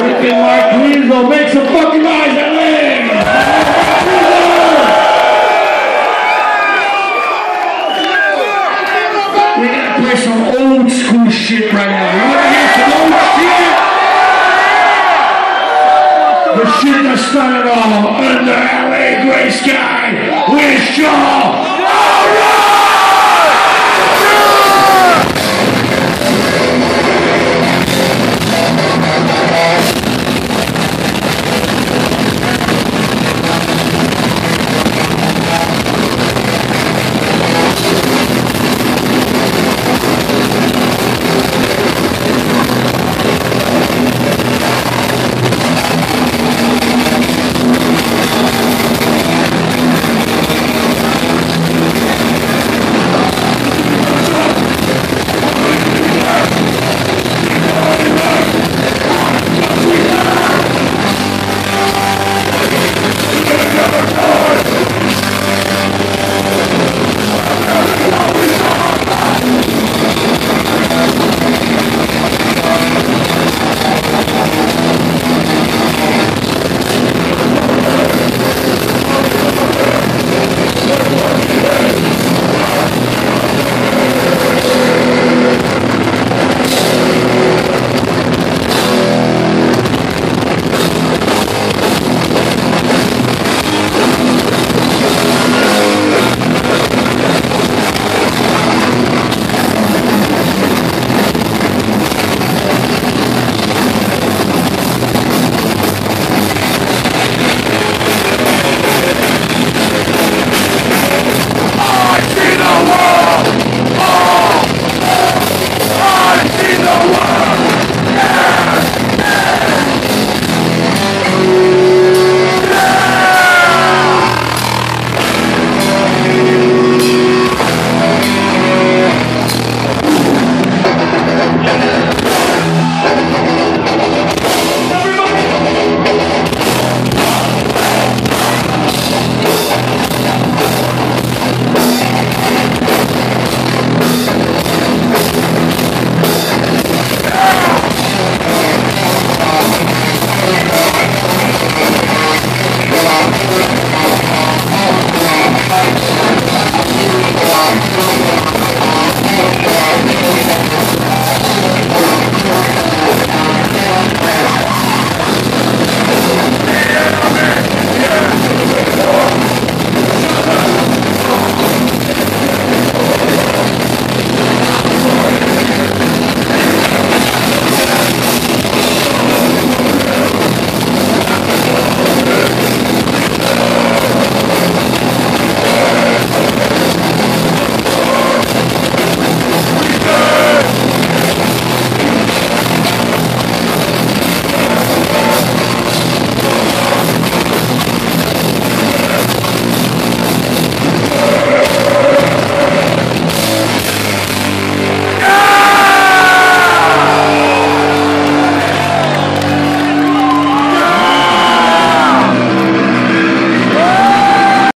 Rick and Mark Weasel, make some fucking noise, LA! We gotta play some old school shit right now. You wanna hear some old shit? The shit that started all under LA gray sky with Shaw